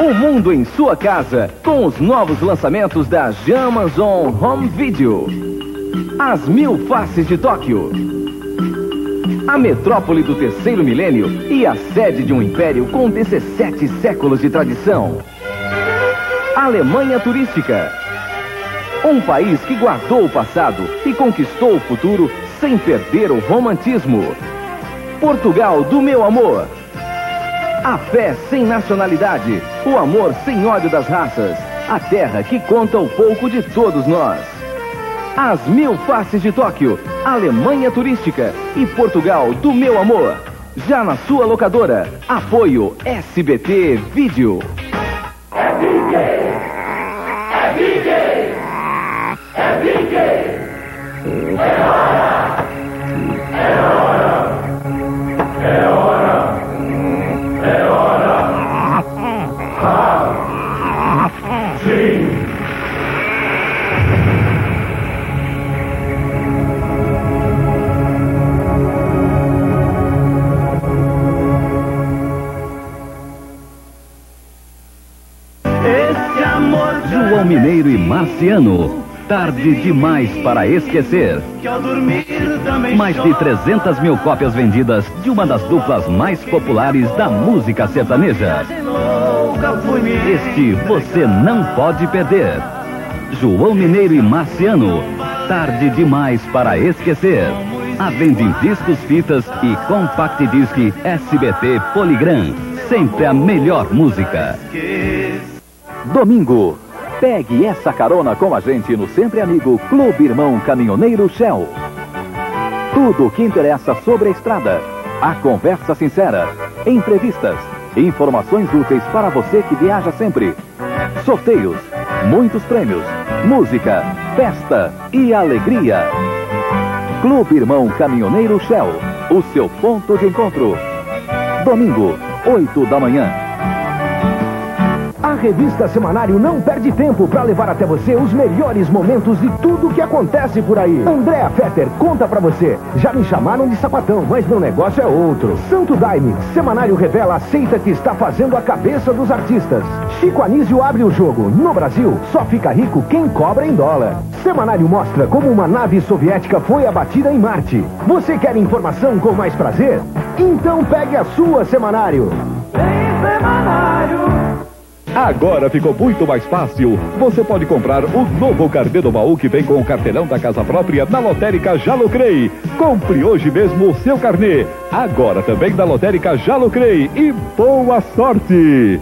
O mundo em sua casa, com os novos lançamentos da Amazon Home Video. As Mil Faces de Tóquio. A metrópole do terceiro milênio e a sede de um império com 17 séculos de tradição. Alemanha Turística. Um país que guardou o passado e conquistou o futuro sem perder o romantismo. Portugal do meu amor. A fé sem nacionalidade, o amor sem ódio das raças, a terra que conta o pouco de todos nós. As Mil Faces de Tóquio, Alemanha Turística e Portugal do meu amor. Já na sua locadora. Apoio SBT Vídeo. É Big! É Big! É Big! É hora! João Mineiro e Marciano. Tarde demais para esquecer. Mais de 300 mil cópias vendidas de uma das duplas mais populares da música sertaneja. Este você não pode perder. João Mineiro e Marciano. Tarde demais para esquecer. A venda em discos, fitas e compact disc SBT Poligram. Sempre a melhor música. Domingo. Pegue essa carona com a gente no Sempre Amigo Clube Irmão Caminhoneiro Shell. Tudo o que interessa sobre a estrada. A conversa sincera. Entrevistas. Informações úteis para você que viaja sempre. Sorteios. Muitos prêmios. Música. Festa e alegria. Clube Irmão Caminhoneiro Shell. O seu ponto de encontro. Domingo, 8 da manhã. A revista Semanário não perde tempo para levar até você os melhores momentos de tudo que acontece por aí. Andréa Fetter conta pra você. Já me chamaram de sapatão, mas meu negócio é outro. Santo Daime, Semanário revela a seita que está fazendo a cabeça dos artistas. Chico Anísio abre o jogo. No Brasil, só fica rico quem cobra em dólar. Semanário mostra como uma nave soviética foi abatida em Marte. Você quer informação com mais prazer? Então pegue a sua Semanário. Agora ficou muito mais fácil. Você pode comprar o novo carnê do baú que vem com o carteirão da casa própria na Lotérica Jalocrei. Compre hoje mesmo o seu carnê. Agora também da Lotérica Jalocrei. E boa sorte!